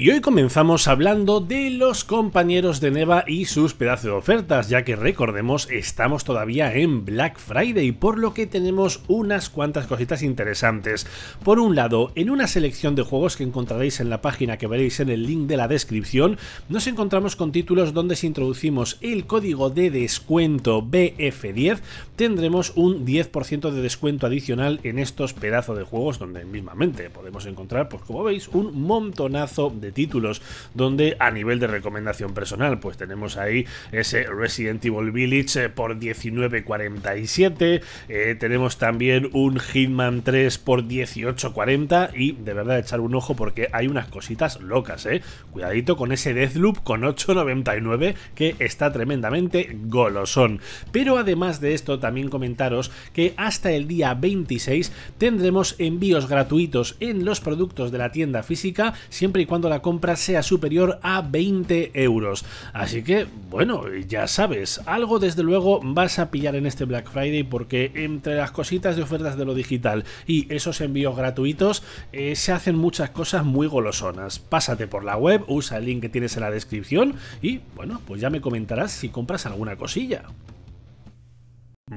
Y hoy comenzamos hablando de los compañeros de Neva y sus pedazos de ofertas, ya que recordemos estamos todavía en Black Friday, por lo que tenemos unas cuantas cositas interesantes. Por un lado, en una selección de juegos que encontraréis en la página que veréis en el link de la descripción, nos encontramos con títulos donde si introducimos el código de descuento BF10, tendremos un 10% de descuento adicional en estos pedazos de juegos, donde mismamente podemos encontrar, pues como veis, un montonazo de títulos, donde a nivel de recomendación personal, pues tenemos ahí ese Resident Evil Village eh, por 19.47, eh, tenemos también un Hitman 3 por 18.40 y de verdad echar un ojo porque hay unas cositas locas, eh. Cuidadito con ese Deathloop con 8.99 que está tremendamente golosón. Pero además de esto también comentaros que hasta el día 26 tendremos envíos gratuitos en los productos de la tienda física siempre y cuando la compra sea superior a 20 euros. Así que, bueno, ya sabes, algo desde luego vas a pillar en este Black Friday porque entre las cositas de ofertas de lo digital y esos envíos gratuitos eh, se hacen muchas cosas muy golosonas. Pásate por la web, usa el link que tienes en la descripción y, bueno, pues ya me comentarás si compras alguna cosilla.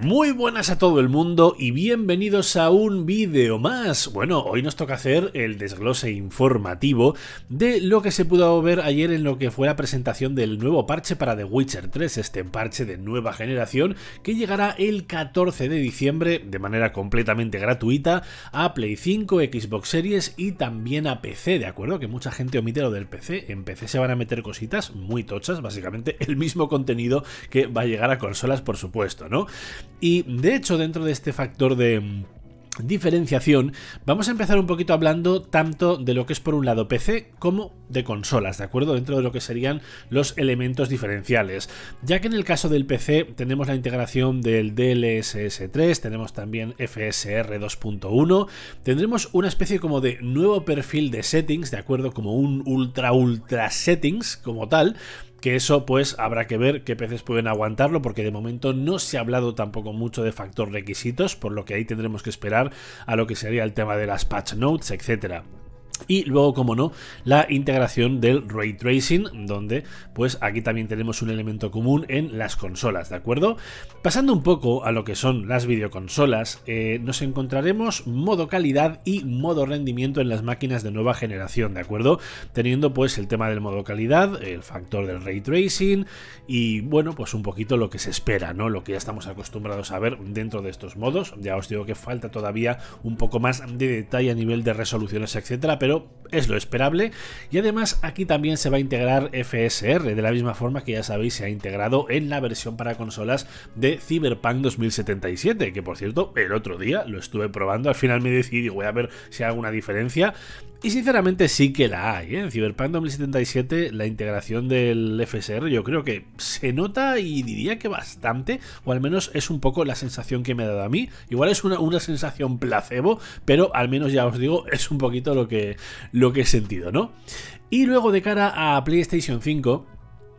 Muy buenas a todo el mundo y bienvenidos a un vídeo más. Bueno, hoy nos toca hacer el desglose informativo de lo que se pudo ver ayer en lo que fue la presentación del nuevo parche para The Witcher 3, este parche de nueva generación que llegará el 14 de diciembre de manera completamente gratuita a Play 5, Xbox Series y también a PC, ¿de acuerdo? Que mucha gente omite lo del PC, en PC se van a meter cositas muy tochas, básicamente el mismo contenido que va a llegar a consolas por supuesto, ¿no? Y de hecho, dentro de este factor de mm, diferenciación, vamos a empezar un poquito hablando tanto de lo que es por un lado PC como de consolas, ¿de acuerdo? Dentro de lo que serían los elementos diferenciales. Ya que en el caso del PC tenemos la integración del DLSS 3, tenemos también FSR 2.1, tendremos una especie como de nuevo perfil de settings, ¿de acuerdo? Como un ultra ultra settings como tal, que eso pues habrá que ver qué peces pueden aguantarlo porque de momento no se ha hablado tampoco mucho de factor requisitos, por lo que ahí tendremos que esperar a lo que sería el tema de las patch notes, etcétera. Y luego, como no, la integración del ray tracing, donde pues aquí también tenemos un elemento común en las consolas, ¿de acuerdo? Pasando un poco a lo que son las videoconsolas, eh, nos encontraremos modo calidad y modo rendimiento en las máquinas de nueva generación, ¿de acuerdo? Teniendo pues el tema del modo calidad, el factor del ray tracing y bueno, pues un poquito lo que se espera, ¿no? Lo que ya estamos acostumbrados a ver dentro de estos modos. Ya os digo que falta todavía un poco más de detalle a nivel de resoluciones, etcétera, pero es lo esperable. Y además aquí también se va a integrar FSR, de la misma forma que ya sabéis se ha integrado en la versión para consolas de Cyberpunk 2077, que por cierto el otro día lo estuve probando, al final me decidí, voy a ver si hay alguna diferencia. Y sinceramente sí que la hay, ¿eh? En Cyberpunk 2077 la integración del FSR yo creo que se nota y diría que bastante, o al menos es un poco la sensación que me ha dado a mí. Igual es una, una sensación placebo, pero al menos ya os digo, es un poquito lo que, lo que he sentido, ¿no? Y luego de cara a PlayStation 5,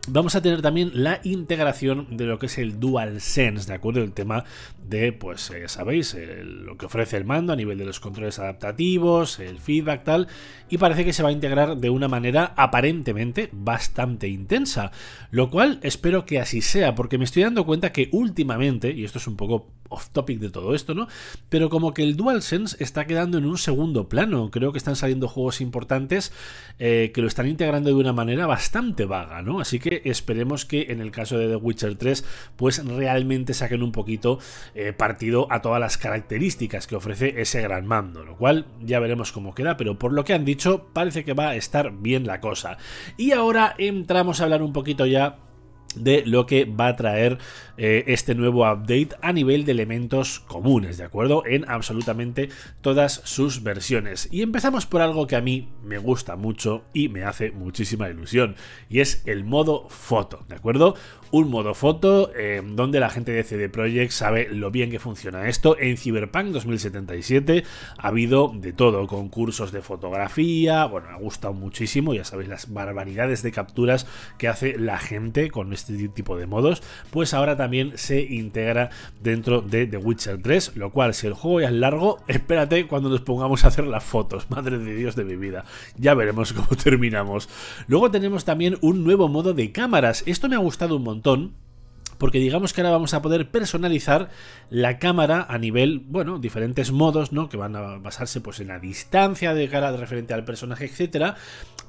Vamos a tener también la integración de lo que es el DualSense, ¿de acuerdo? El tema de, pues, ya sabéis, lo que ofrece el mando a nivel de los controles adaptativos, el feedback, tal, y parece que se va a integrar de una manera aparentemente bastante intensa, lo cual espero que así sea, porque me estoy dando cuenta que últimamente, y esto es un poco off topic de todo esto, ¿no? Pero como que el DualSense está quedando en un segundo plano, creo que están saliendo juegos importantes eh, que lo están integrando de una manera bastante vaga, ¿no? Así que esperemos que en el caso de The Witcher 3 pues realmente saquen un poquito eh, partido a todas las características que ofrece ese gran mando, lo cual ya veremos cómo queda, pero por lo que han dicho parece que va a estar bien la cosa. Y ahora entramos a hablar un poquito ya de lo que va a traer eh, este nuevo update a nivel de elementos comunes, ¿de acuerdo? En absolutamente todas sus versiones. Y empezamos por algo que a mí me gusta mucho y me hace muchísima ilusión, y es el modo foto, ¿de acuerdo? Un modo foto eh, donde la gente de CD Projekt sabe lo bien que funciona esto. En Cyberpunk 2077 ha habido de todo, concursos de fotografía, bueno, me ha gustado muchísimo, ya sabéis las barbaridades de capturas que hace la gente con este tipo de modos, pues ahora también también se integra dentro de The Witcher 3, lo cual si el juego es largo, espérate cuando nos pongamos a hacer las fotos, madre de Dios de mi vida. Ya veremos cómo terminamos. Luego tenemos también un nuevo modo de cámaras. Esto me ha gustado un montón porque digamos que ahora vamos a poder personalizar la cámara a nivel, bueno, diferentes modos, ¿no? Que van a basarse pues en la distancia de cara referente al personaje, etcétera.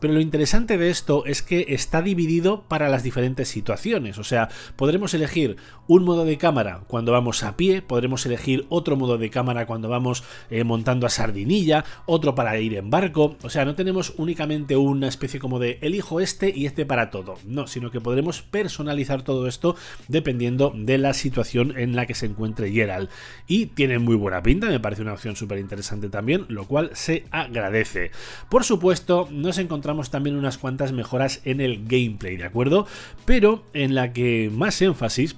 Pero lo interesante de esto es que está dividido para las diferentes situaciones, o sea, podremos elegir un modo de cámara cuando vamos a pie, podremos elegir otro modo de cámara cuando vamos eh, montando a sardinilla, otro para ir en barco, o sea, no tenemos únicamente una especie como de elijo este y este para todo, no, sino que podremos personalizar todo esto dependiendo de la situación en la que se encuentre Gerald. Y tiene muy buena pinta, me parece una opción súper interesante también, lo cual se agradece. Por supuesto, nos encontramos también unas cuantas mejoras en el gameplay, ¿de acuerdo? Pero en la que más énfasis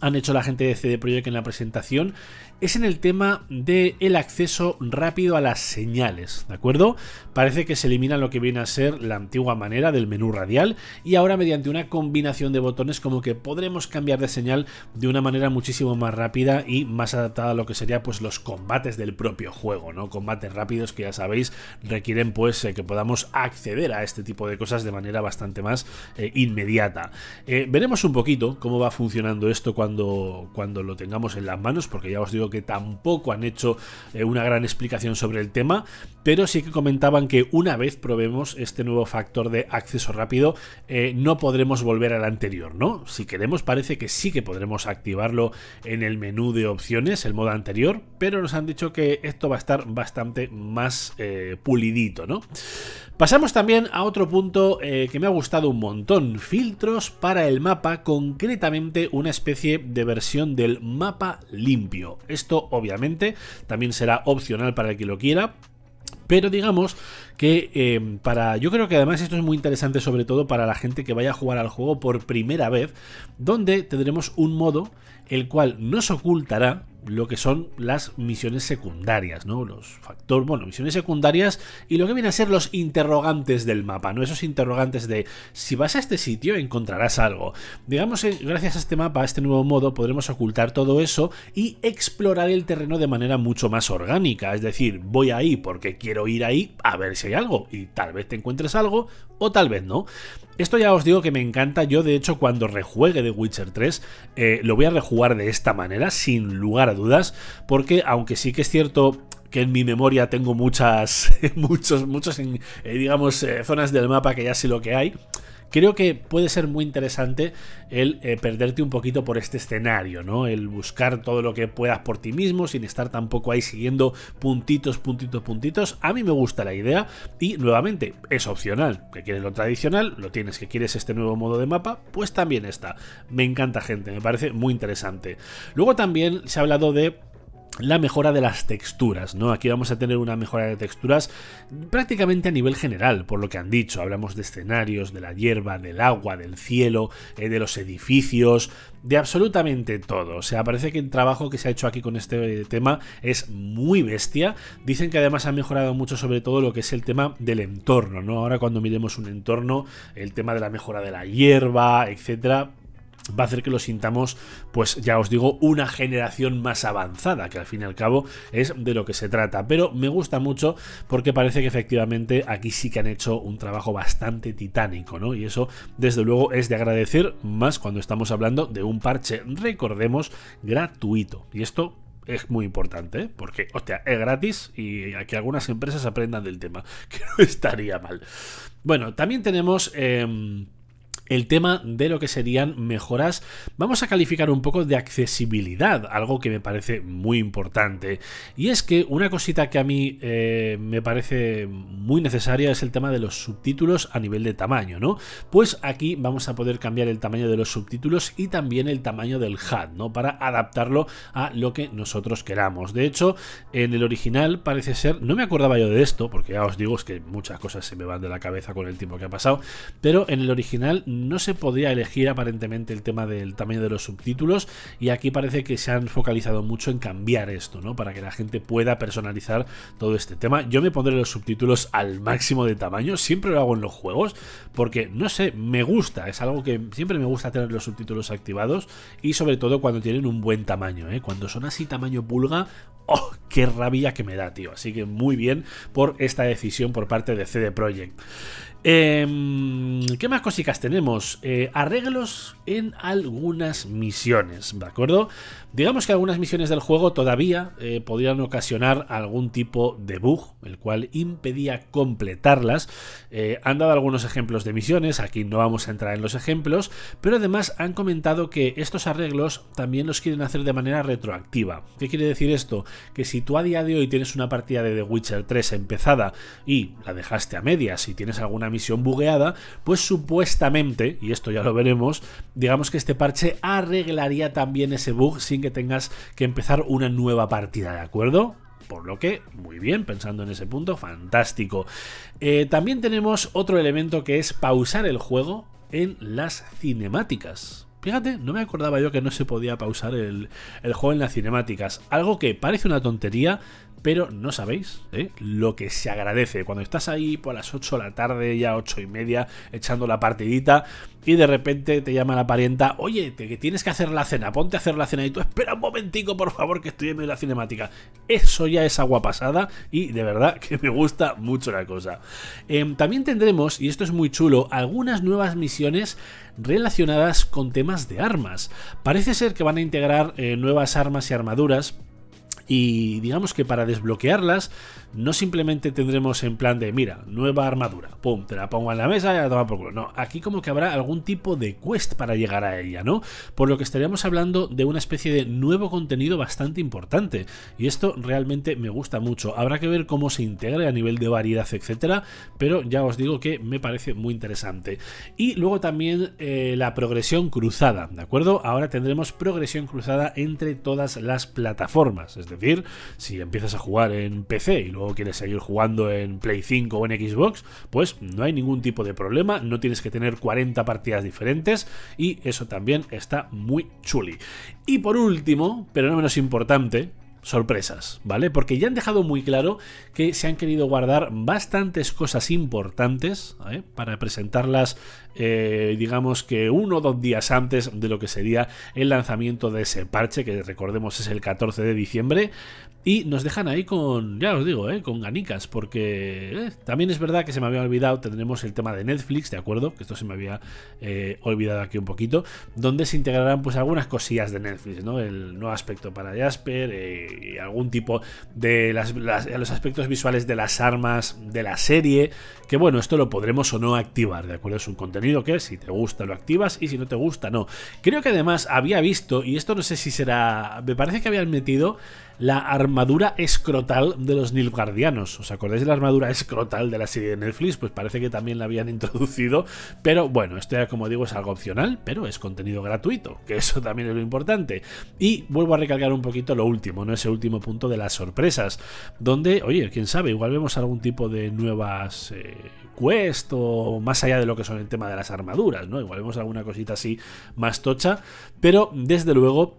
han hecho la gente de CD Projekt en la presentación es en el tema del el acceso rápido a las señales, ¿de acuerdo? Parece que se elimina lo que viene a ser la antigua manera del menú radial y ahora mediante una combinación de botones como que podremos cambiar de señal de una manera muchísimo más rápida y más adaptada a lo que sería pues los combates del propio juego, ¿no? Combates rápidos que ya sabéis requieren pues eh, que podamos acceder a este tipo de cosas de manera bastante más eh, inmediata. Eh, veremos un poquito cómo va funcionando esto cuando, cuando lo tengamos en las manos porque ya os digo que tampoco han hecho eh, una gran explicación sobre el tema, pero sí que comentaban que una vez probemos este nuevo factor de acceso rápido, eh, no podremos volver al anterior, ¿no? Si queremos, parece que sí que podremos activarlo en el menú de opciones, el modo anterior, pero nos han dicho que esto va a estar bastante más eh, pulidito, ¿no? Pasamos también a otro punto que me ha gustado un montón, filtros para el mapa, concretamente una especie de versión del mapa limpio. Esto obviamente también será opcional para el que lo quiera, pero digamos que eh, para. Yo creo que además esto es muy interesante, sobre todo para la gente que vaya a jugar al juego por primera vez, donde tendremos un modo el cual nos ocultará lo que son las misiones secundarias, ¿no? Los factores, bueno, misiones secundarias y lo que viene a ser los interrogantes del mapa, ¿no? Esos interrogantes de si vas a este sitio encontrarás algo. Digamos, eh, gracias a este mapa, a este nuevo modo, podremos ocultar todo eso y explorar el terreno de manera mucho más orgánica. Es decir, voy ahí porque quiero ir ahí a ver si hay algo y tal vez te encuentres algo o tal vez no. Esto ya os digo que me encanta. Yo, de hecho, cuando rejuegue The Witcher 3, eh, lo voy a rejugar de esta manera, sin lugar a dudas, porque aunque sí que es cierto que en mi memoria tengo muchas, muchos, muchos, eh, digamos, eh, zonas del mapa que ya sé lo que hay creo que puede ser muy interesante el eh, perderte un poquito por este escenario, ¿no? El buscar todo lo que puedas por ti mismo sin estar tampoco ahí siguiendo puntitos, puntitos, puntitos. A mí me gusta la idea y nuevamente es opcional. Que quieres lo tradicional, lo tienes. Que quieres este nuevo modo de mapa, pues también está. Me encanta gente, me parece muy interesante. Luego también se ha hablado de la mejora de las texturas, ¿no? Aquí vamos a tener una mejora de texturas prácticamente a nivel general, por lo que han dicho. Hablamos de escenarios, de la hierba, del agua, del cielo, eh, de los edificios, de absolutamente todo. O sea, parece que el trabajo que se ha hecho aquí con este tema es muy bestia. Dicen que además ha mejorado mucho sobre todo lo que es el tema del entorno, ¿no? Ahora cuando miremos un entorno, el tema de la mejora de la hierba, etcétera, va a hacer que lo sintamos, pues ya os digo, una generación más avanzada, que al fin y al cabo es de lo que se trata. Pero me gusta mucho porque parece que efectivamente aquí sí que han hecho un trabajo bastante titánico, ¿no? Y eso, desde luego, es de agradecer más cuando estamos hablando de un parche, recordemos, gratuito. Y esto es muy importante, ¿eh? porque, hostia, es gratis y que algunas empresas aprendan del tema, que no estaría mal. Bueno, también tenemos... Em, el tema de lo que serían mejoras, vamos a calificar un poco de accesibilidad, algo que me parece muy importante. Y es que una cosita que a mí eh, me parece muy necesaria es el tema de los subtítulos a nivel de tamaño, ¿no? Pues aquí vamos a poder cambiar el tamaño de los subtítulos y también el tamaño del HUD, ¿no? Para adaptarlo a lo que nosotros queramos. De hecho, en el original parece ser, no me acordaba yo de esto, porque ya os digo es que muchas cosas se me van de la cabeza con el tiempo que ha pasado, pero en el original no se podía elegir aparentemente el tema del tamaño de los subtítulos y aquí parece que se han focalizado mucho en cambiar esto, ¿no? Para que la gente pueda personalizar todo este tema. Yo me pondré los subtítulos al máximo de tamaño, siempre lo hago en los juegos, porque no sé, me gusta, es algo que siempre me gusta tener los subtítulos activados y sobre todo cuando tienen un buen tamaño, ¿eh? Cuando son así tamaño pulga, ¡oh! ¡Qué rabia que me da, tío! Así que muy bien por esta decisión por parte de CD Projekt. Em, ¿Qué más cositas tenemos? Eh, arreglos en algunas misiones, ¿de acuerdo? Digamos que algunas misiones del juego todavía eh, podrían ocasionar algún tipo de bug, el cual impedía completarlas. Eh, han dado algunos ejemplos de misiones, aquí no vamos a entrar en los ejemplos, pero además han comentado que estos arreglos también los quieren hacer de manera retroactiva. ¿Qué quiere decir esto? Que si tú a día de hoy tienes una partida de The Witcher 3 empezada y la dejaste a medias y tienes alguna misión bugueada, pues supuestamente, y esto ya lo veremos, digamos que este parche arreglaría también ese bug sin que tengas que empezar una nueva partida, ¿de acuerdo? Por lo que, muy bien, pensando en ese punto, fantástico. Eh, también tenemos otro elemento que es pausar el juego en las cinemáticas. Fíjate, no me acordaba yo que no se podía pausar el, el, juego en las cinemáticas. Algo que parece una tontería, pero no sabéis ¿eh? lo que se agradece cuando estás ahí por las 8 de la tarde, ya 8 y media, echando la partidita y de repente te llama la parienta, oye, que tienes que hacer la cena, ponte a hacer la cena y tú espera un momentico, por favor, que estoy en medio de la cinemática. Eso ya es agua pasada y de verdad que me gusta mucho la cosa. Em, también tendremos, y esto es muy chulo, algunas nuevas misiones relacionadas con temas de armas. Parece ser que van a integrar eh, nuevas armas y armaduras y digamos que para desbloquearlas no simplemente tendremos en plan de, mira, nueva armadura, pum, te la pongo en la mesa y la toma por culo. No, aquí como que habrá algún tipo de quest para llegar a ella, ¿no? Por lo que estaríamos hablando de una especie de nuevo contenido bastante importante. Y esto realmente me gusta mucho. Habrá que ver cómo se integra a nivel de variedad, etcétera, pero ya os digo que me parece muy interesante. Y luego también eh, la progresión cruzada, ¿de acuerdo? Ahora tendremos progresión cruzada entre todas las plataformas. Decir, si empiezas a jugar en PC y luego quieres seguir jugando en Play 5 o en Xbox, pues no hay ningún tipo de problema, no tienes que tener 40 partidas diferentes y eso también está muy chuli. Y por último, pero no menos importante, sorpresas, ¿vale? Porque ya han dejado muy claro que se han querido guardar bastantes cosas importantes ¿eh? para presentarlas, eh, digamos que uno o dos días antes de lo que sería el lanzamiento de ese parche, que recordemos es el 14 de diciembre, y nos dejan ahí con, ya os digo, ¿eh? con ganicas, porque también es verdad que se me había olvidado, tendremos el tema de Netflix, ¿de acuerdo? Que esto se me había olvidado aquí un poquito, donde se integrarán pues algunas cosillas de Netflix, ¿no? El nuevo aspecto para Jasper, y algún tipo de los aspectos visuales de las armas de la serie, que bueno, esto lo podremos o no activar, ¿de acuerdo? Es un contenido que si te gusta lo activas y si no te gusta no. Creo que además había visto, y esto no sé si será, me parece que habían metido la armadura escrotal de los Nilfgaardianos. ¿Os acordáis de la armadura escrotal de la serie de Netflix? Pues parece que también la habían introducido. Pero bueno, esto ya como digo es algo opcional, pero es contenido gratuito, que eso también es lo importante. Y vuelvo a recalcar un poquito lo último, ¿no? Ese último punto de las sorpresas, donde, oye, quién sabe, igual vemos algún tipo de nuevas... Eh, quest o más allá de lo que son el tema de las armaduras, ¿no? Igual vemos alguna cosita así más tocha, pero desde luego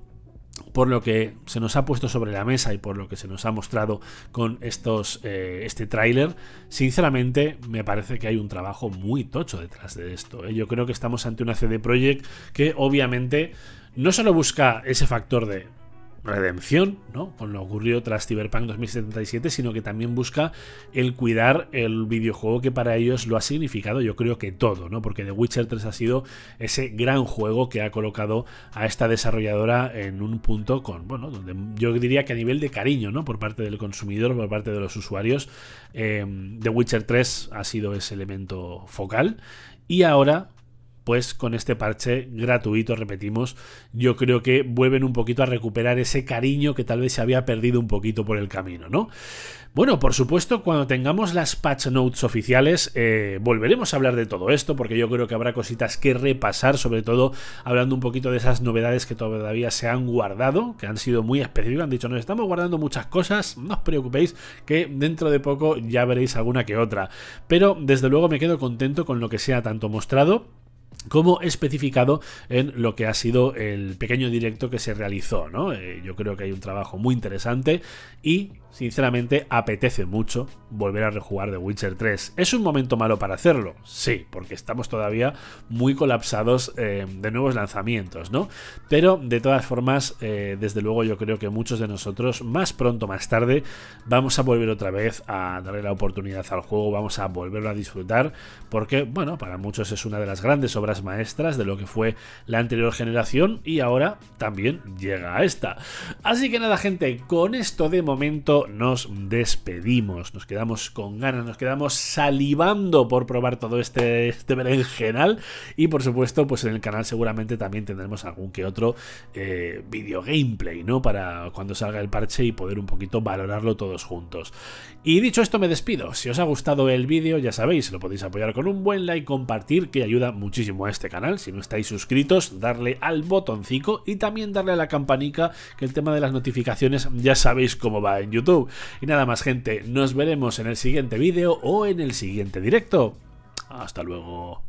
por lo que se nos ha puesto sobre la mesa y por lo que se nos ha mostrado con estos eh, este tráiler, sinceramente me parece que hay un trabajo muy tocho detrás de esto. ¿eh? Yo creo que estamos ante una CD Projekt que obviamente no solo busca ese factor de redención, ¿no? Con lo ocurrido tras Cyberpunk 2077, sino que también busca el cuidar el videojuego que para ellos lo ha significado, yo creo que todo, ¿no? Porque The Witcher 3 ha sido ese gran juego que ha colocado a esta desarrolladora en un punto con, bueno, donde yo diría que a nivel de cariño, ¿no? Por parte del consumidor, por parte de los usuarios, eh, The Witcher 3 ha sido ese elemento focal. Y ahora, pues con este parche gratuito, repetimos, yo creo que vuelven un poquito a recuperar ese cariño que tal vez se había perdido un poquito por el camino, ¿no? Bueno, por supuesto, cuando tengamos las patch notes oficiales, eh, volveremos a hablar de todo esto, porque yo creo que habrá cositas que repasar, sobre todo hablando un poquito de esas novedades que todavía se han guardado, que han sido muy específicas, han dicho, nos estamos guardando muchas cosas, no os preocupéis, que dentro de poco ya veréis alguna que otra. Pero desde luego me quedo contento con lo que sea tanto mostrado, como especificado en lo que ha sido el pequeño directo que se realizó. ¿no? Eh, yo creo que hay un trabajo muy interesante y sinceramente apetece mucho volver a rejugar The Witcher 3. ¿Es un momento malo para hacerlo? Sí, porque estamos todavía muy colapsados eh, de nuevos lanzamientos, ¿no? Pero de todas formas, eh, desde luego yo creo que muchos de nosotros, más pronto, más tarde, vamos a volver otra vez a darle la oportunidad al juego, vamos a volverlo a disfrutar, porque, bueno, para muchos es una de las grandes obras maestras de lo que fue la anterior generación y ahora también llega a esta. Así que nada, gente, con esto de momento nos despedimos. Nos quedamos con ganas, nos quedamos salivando por probar todo este, este berenjenal. Y por supuesto, pues en el canal seguramente también tendremos algún que otro eh, video gameplay, ¿no? Para cuando salga el parche y poder un poquito valorarlo todos juntos. Y dicho esto, me despido. Si os ha gustado el vídeo, ya sabéis, lo podéis apoyar con un buen like, compartir, que ayuda muchísimo a este canal. Si no estáis suscritos, darle al botoncito y también darle a la campanica, que el tema de las notificaciones ya sabéis cómo va en YouTube. Y nada más gente, nos veremos en el siguiente vídeo o en el siguiente directo. Hasta luego.